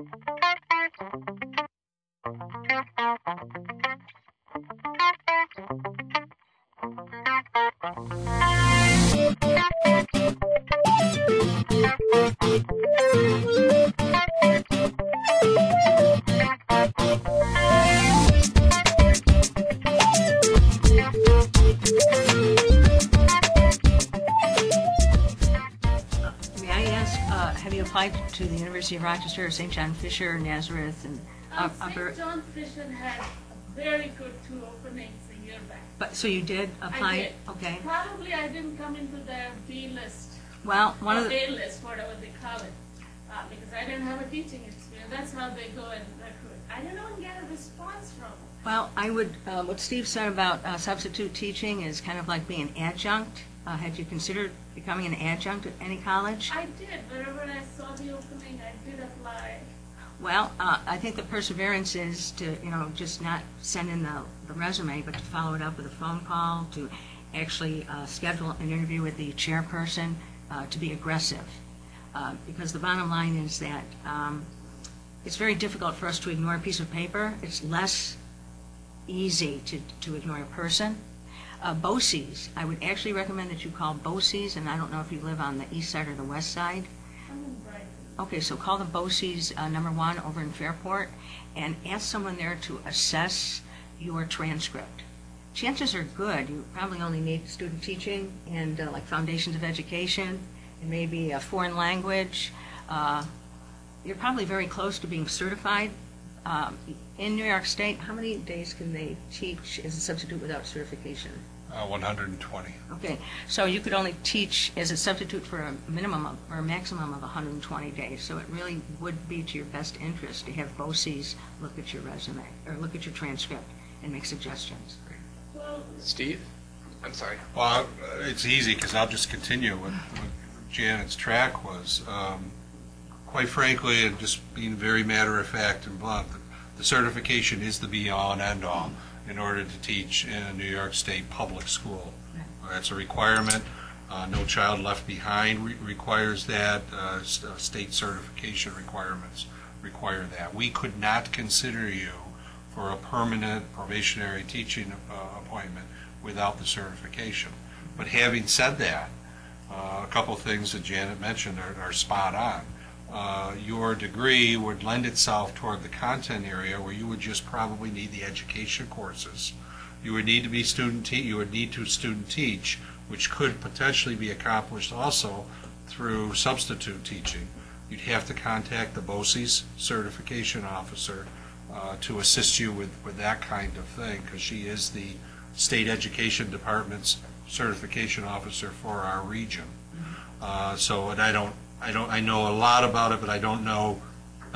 May University of Rochester, St. John Fisher, Nazareth, and Um, Up- Upper? St. John Fisher had very good two openings a year back. But, so you did apply? I did. Okay. Probably I didn't come into their B list, Well, one of the, A list, whatever they call it, uh, because I didn't have a teaching experience. That's how they go and recruit. I didn't even get a response from them. well, I would, uh, what Steve said about uh, substitute teaching is kind of like being an adjunct. Uh, Had you considered becoming an adjunct at any college? I did, but when I saw the opening, I did apply. Well, uh, I think the perseverance is to, you know, just not send in the the resume, but to follow it up with a phone call, to actually uh, schedule an interview with the chairperson, uh, to be aggressive. Uh, Because the bottom line is that um, it's very difficult for us to ignore a piece of paper. It's less easy to to ignore a person. Uh, BOCES, I would actually recommend that you call BOCES, and I don't know if you live on the east side or the west side. Okay, so call the BOCES uh, number one over in Fairport and ask someone there to assess your transcript. Chances are good, you probably only need student teaching and uh, like foundations of education and maybe a foreign language. Uh, You're probably very close to being certified. Um, In New York State, how many days can they teach as a substitute without certification? Uh, 120. Okay, so you could only teach as a substitute for a minimum of, or a maximum of 120 days. So it really would be to your best interest to have BOCES look at your resume, or look at your transcript and make suggestions. Well, Steve? I'm sorry. Well, uh, it's easy, because I'll just continue what what Janet's track was. Um, Quite frankly, and just being very matter-of-fact and blunt, the certification is the be-all and end-all in order to teach in a New York State public school. That's a requirement. Uh, No Child Left Behind re- requires that. Uh, s- uh, State certification requirements require that. We could not consider you for a permanent probationary teaching uh, appointment without the certification. But having said that, uh, a couple of things that Janet mentioned are are spot on. Uh, Your degree would lend itself toward the content area where you would just probably need the education courses. You would need to be student te, you would need to student teach, which could potentially be accomplished also through substitute teaching. You'd have to contact the BOCES certification officer uh, to assist you with, with that kind of thing, because she is the State Education Department's certification officer for our region. Uh, So, and I don't, I don't, I know a lot about it, but I don't know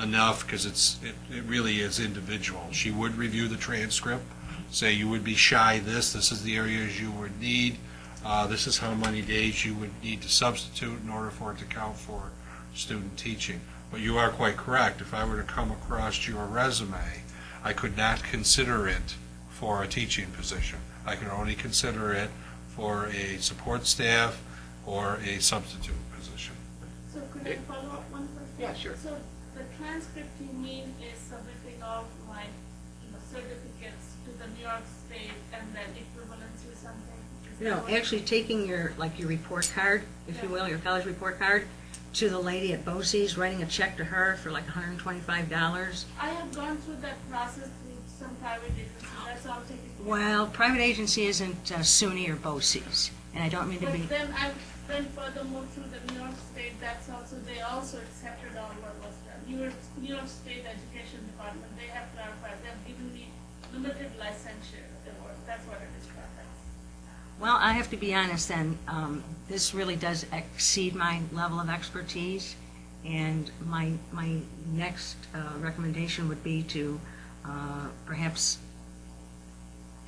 enough, because it's, it it really is individual. She would review the transcript, say you would be shy this, this is the areas you would need, uh, this is how many days you would need to substitute in order for it to count for student teaching. But you are quite correct, if I were to come across your resume, I could not consider it for a teaching position. I could only consider it for a support staff or a substitute position. So could I follow up one question? Yeah, sure. So the transcript you mean is submitting all my, you know, certificates to the New York State and then equivalency or something? Is that No, actually taking your, like your report card, if you will, your college report card, to the lady at BOCES, writing a check to her for like $125. I have gone through that process with some private agency, that's all taken. care of. Well, private agency isn't uh, SUNY or BOCES, and I don't mean to be... But then I went furthermore through the New York State, that's also, they also accepted all what was done. New York, New York State Education Department, they have clarified, they have given me limited licensure, that's what it is? Well, I have to be honest then, um, this really does exceed my level of expertise, and my, my next uh, recommendation would be to uh, perhaps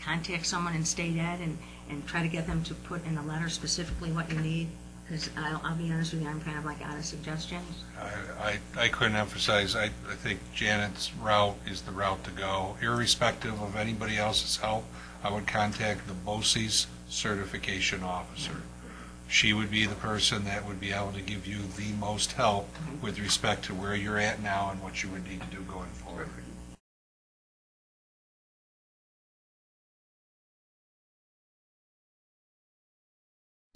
contact someone in state ed and, and try to get them to put in a letter specifically what you need, because I'll, I'll be honest with you, I'm kind of like out of suggestions. I, I I couldn't emphasize, I, I think Janet's route is the route to go. Irrespective of anybody else's help, I would contact the BOCES certification officer. she would be the person that would be able to give you the most help with respect to where you're at now and what you would need to do going forward.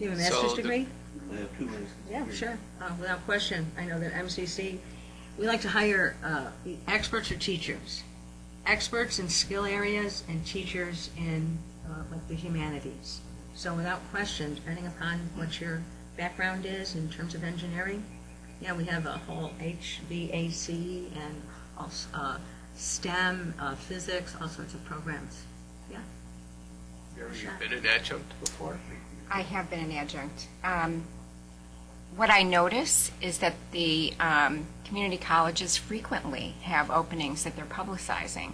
Do you have a So master's the- degree? I have two minutes. Yeah, sure, Uh, without question. I know that MCC, we like to hire uh, experts or teachers. Experts in skill areas and teachers in uh, like the humanities. So without question, depending upon what your background is in terms of engineering, yeah, we have a whole HVAC and also uh, STEM, uh, physics, all sorts of programs. Mary, you've been an adjunct before? I have been an adjunct. Um, What I notice is that the um, community colleges frequently have openings that they're publicizing.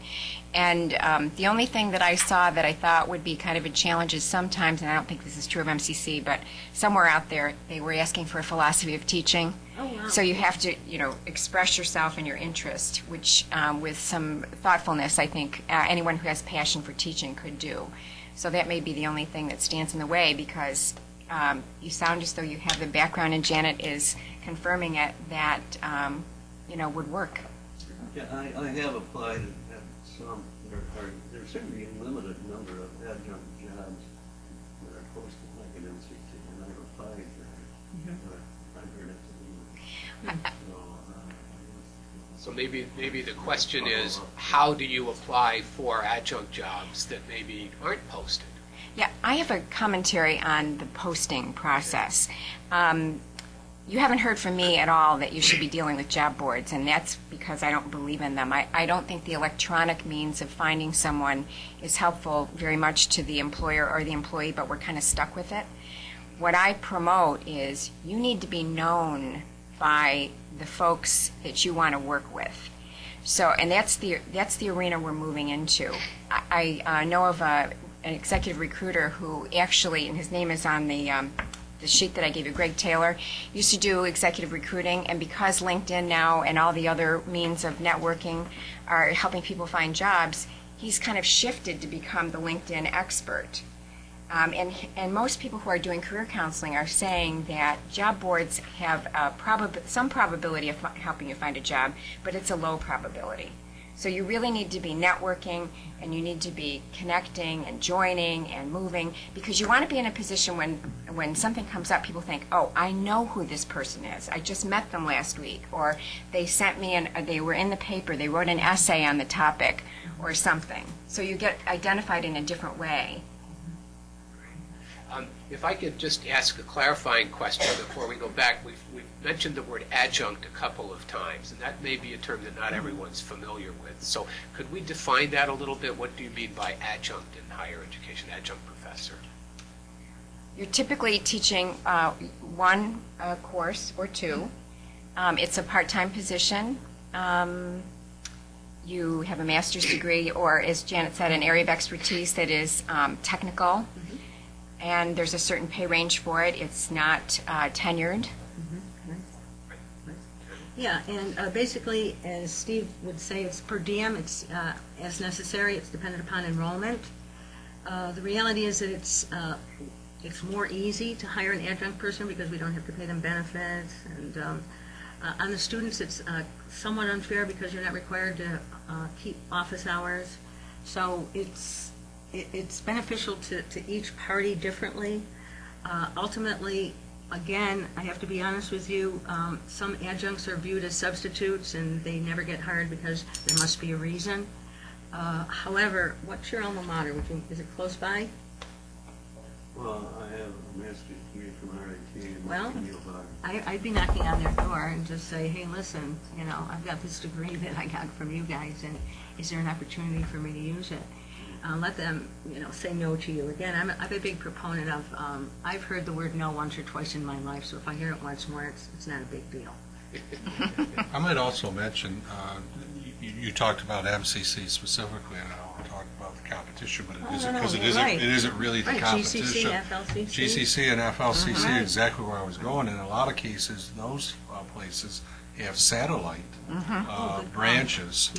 And um, the only thing that I saw that I thought would be kind of a challenge is sometimes, and I don't think this is true of MCC, but somewhere out there, they were asking for a philosophy of teaching. Oh, wow. So you have to, you know, express yourself and your interest, which um, with some thoughtfulness, I think uh, anyone who has passion for teaching could do. So that may be the only thing that stands in the way because um, you sound as though you have the background, and Janet is confirming it, that, um, you know, would work. Yeah, I, I have applied at some, there are, there's certainly a limited number of adjunct jobs that are posted like an MCC, and I've applied for, but I've heard it's a So, maybe, maybe the question is, how do you apply for adjunct jobs that maybe aren't posted? Yeah, I have a commentary on the posting process. Um, you haven't heard from me at all that you should be dealing with job boards, and that's because I don't believe in them. I, I don't think the electronic means of finding someone is helpful very much to the employer or the employee, but we're kind of stuck with it. What I promote is you need to be known by the folks that you want to work with. So, and that's the that's the arena we're moving into. I, I uh, know of a, an executive recruiter who actually, and his name is on the um, the sheet that I gave you, Greg Taylor, used to do executive recruiting, and because LinkedIn now and all the other means of networking are helping people find jobs, he's kind of shifted to become the LinkedIn expert. Um, and, and most people who are doing career counseling are saying that job boards have probab- some probability of helping you find a job, but it's a low probability. So you really need to be networking and you need to be connecting and joining and moving because you want to be in a position when, when something comes up, people think, oh, I know who this person is. I just met them last week. Or they sent me, and they were in the paper, they wrote an essay on the topic or something. So you get identified in a different way. Um, If I could just ask a clarifying question before we go back, we've, we've mentioned the word adjunct a couple of times, and that may be a term that not everyone's familiar with. So could we define that a little bit? What do you mean by adjunct in higher education, adjunct professor? You're typically teaching uh, one uh, course or two. Um, It's a part-time position. Um, You have a master's degree, or as Janet said, an area of expertise that is um, technical, and there's a certain pay range for it. It's not uh, tenured. Yeah, and uh, basically, as Steve would say, it's per diem, it's uh, as necessary, it's dependent upon enrollment. Uh, The reality is that it's, uh, it's more easy to hire an adjunct person because we don't have to pay them benefits, and um, uh, on the students, it's uh, somewhat unfair because you're not required to keep office hours. So it's, it- it's beneficial to, to each party differently. Uh, Ultimately, again, I have to be honest with you, um, some adjuncts are viewed as substitutes, and they never get hired because there must be a reason. Uh, However, what's your alma mater? Would you- Is it close by? Well, I have a master's degree from RIT Well, I- I'd be knocking on their door and just say, hey, listen, you know, I've got this degree that I got from you guys, and is there an opportunity for me to use it? Uh, Let them, you know, say no to you. Again, I'm a- I'm a big proponent of, um, I've heard the word no once or twice in my life, so if I hear it once more, it's it's not a big deal. I might also mention, uh, you you talked about MCC specifically, and I don't want to talk about the competition, but Oh, it isn't, no, because it you're isn't, right. it isn't really the Right, competition. GCC, FLCC. GCC and FLCC, Right. exactly where I was going. In a lot of cases, those uh, places have satellite Oh, uh, good point. branches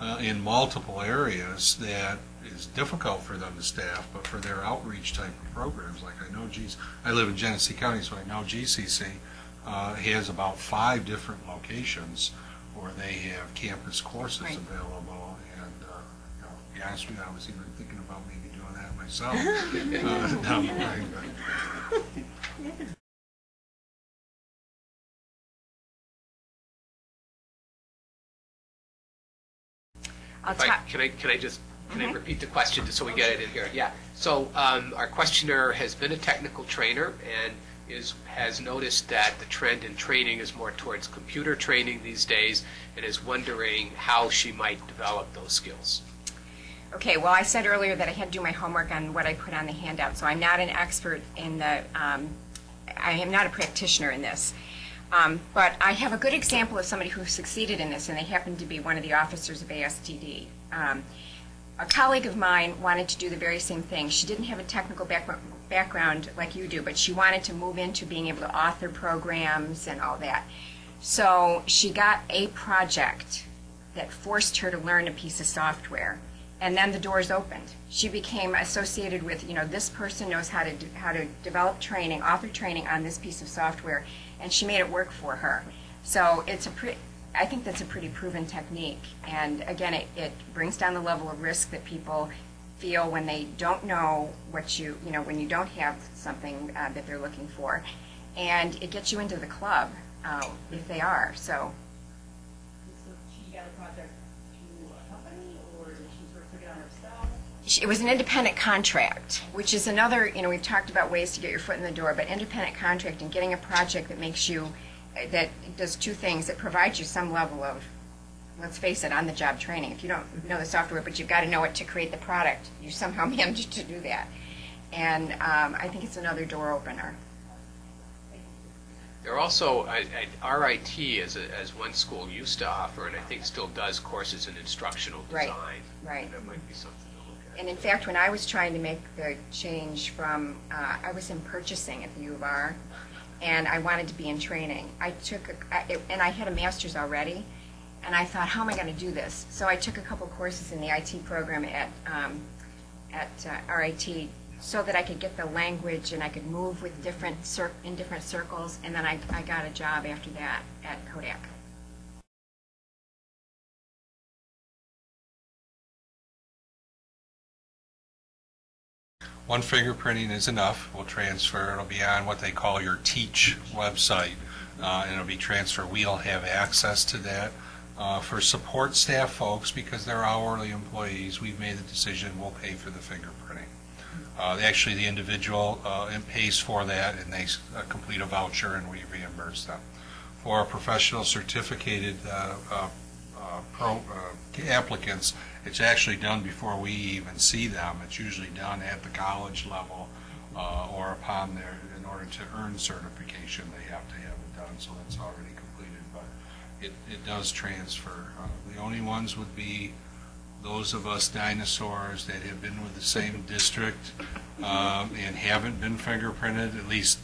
uh, in multiple areas that is is difficult for them to staff, but for their outreach type of programs, like I know G's, I live in Genesee County, so I know GCC uh, has about five different locations where they have campus courses Right. available, and, uh, you know, to be honest with you, I was even thinking about maybe doing that myself. uh, down the line, but- I'll If I- talk, Can I, can I just, can I repeat the question, just so we get it in here? Yeah. So um, our questioner has been a technical trainer and is, has noticed that the trend in training is more towards computer training these days, and is wondering how she might develop those skills. Okay, well, I said earlier that I had to do my homework on what I put on the handout, so I'm not an expert in the, um, I am not a practitioner in this. Um, But I have a good example of somebody who succeeded in this, and they happen to be one of the officers of ASTD. Um, A colleague of mine wanted to do the very same thing. She didn't have a technical backgr- background like you do, but she wanted to move into being able to author programs and all that. So she got a project that forced her to learn a piece of software, and then the doors opened. She became associated with, you know, this person knows how to, how to develop training, author training on this piece of software, and she made it work for her. So it's a pretty, I think that's a pretty proven technique. And again, it, it brings down the level of risk that people feel when they don't know what you, you know, when you don't have something uh, that they're looking for. And it gets you into the club, uh, if they are, so. So she got a project through a company, or did she sort of took it on herself? It was an independent contract, which is another, you know, we've talked about ways to get your foot in the door, but independent contract and getting a project that makes you, that does two things. It provides you some level of, let's face it, on-the-job training. If you don't know the software, but you've got to know it to create the product, you somehow manage to do that. And um, I think it's another door opener. There are also, I- I- RIT, as, a- as one school used to offer, and I think still does, courses in instructional Right, design. right. That might be something to look at. And in fact, when I was trying to make the change from, uh, I was in purchasing at the U of R, and I wanted to be in training. I took, a- I- it- and I had a master's already, and I thought, how am I going to do this? So I took a couple courses in the IT program at, um, at uh, RIT, so that I could get the language and I could move with different, in different circles, and then I, I got a job after that at Kodak. One fingerprinting is enough. We'll transfer, it'll be on what they call your Teach website, uh, and it'll be transferred. We'll have access to that. Uh, For support staff folks, because they're hourly employees, we've made the decision, we'll pay for the fingerprinting. Uh, Actually, the individual uh, pays for that, and they uh, complete a voucher, and we reimburse them. For our professional certificated uh, pro- uh, applicants, it's actually done before we even see them. It's usually done at the college level uh, or upon their, in order to earn certification, they have to have it done, so that's already completed, but it, it does transfer. Uh, The only ones would be those of us dinosaurs that have been with the same district um, and haven't been fingerprinted, at least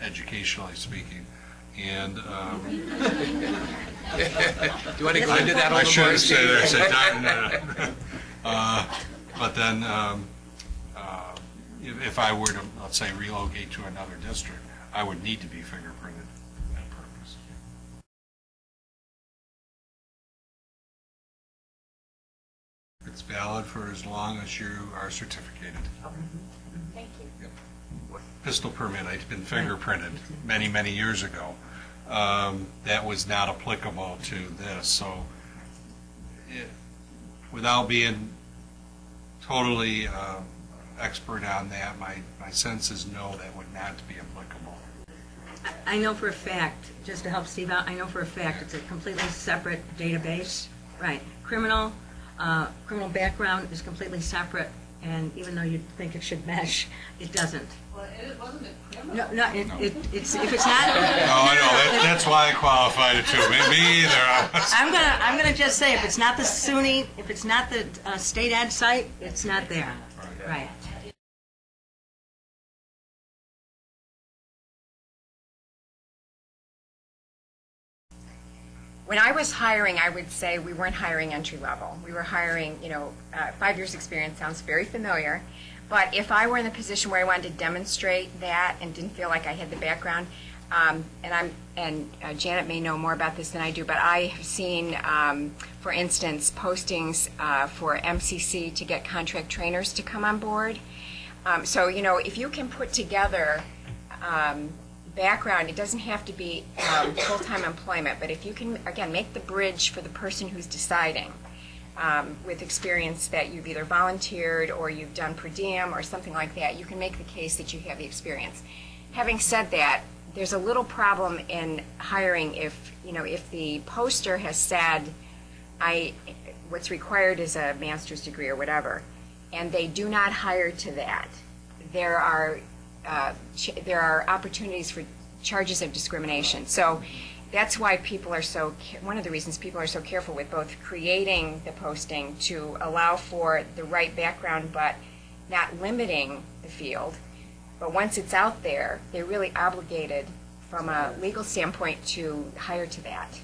educationally speaking. And um, Do you want to go into that a I little should have said, I said, no, no, no. Uh, But then, um, uh, if if I were to, let's say, relocate to another district, I would need to be fingerprinted for that purpose. It's valid for as long as you are certificated. Thank you. Pistol permit, I'd been fingerprinted many, many years ago. Um, That was not applicable to this, so it- without being totally uh, expert on that, my, my sense is no, that would not be applicable. I know for a fact, just to help Steve out, I know for a fact it's a completely separate database. Right. Criminal, uh, criminal background is completely separate, and even though you'd think it should mesh, it doesn't. Well, it wasn't it criminal? No, no, it, it- it's, if it's not, Oh, I know, that- that's why I qualified it too. Me me either. I was- I'm gonna, I'm gonna just say, if it's not the SUNY, if it's not the uh, state ad site, it's not there. Right. When I was hiring, I would say we weren't hiring entry level. We were hiring, you know, uh, five years experience sounds very familiar. But if I were in the position where I wanted to demonstrate that and didn't feel like I had the background, um, and I'm and uh, Janet may know more about this than I do, but I have seen, um, for instance, postings uh, for MCC to get contract trainers to come on board. Um, so you know, if you can put together um, background, it doesn't have to be um, full-time employment, but if you can, again, make the bridge for the person who's deciding um, with experience that you've either volunteered or you've done per diem or something like that, you can make the case that you have the experience. Having said that, there's a little problem in hiring if, you know, if the poster has said, I, what's required is a master's degree or whatever, and they do not hire to that, there are, uh, there are opportunities for charges of discrimination. So that's why people are so, one of the reasons people are so careful with both creating the posting to allow for the right background, but not limiting the field. But once it's out there, they're really obligated from a legal standpoint to hire to that.